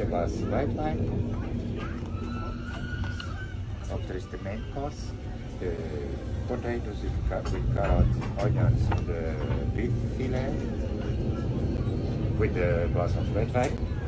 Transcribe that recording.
the bus white wine. After is the main course, the potatoes with, ca- with carrots, onions, the uh, beef fillet with a glass of red wine.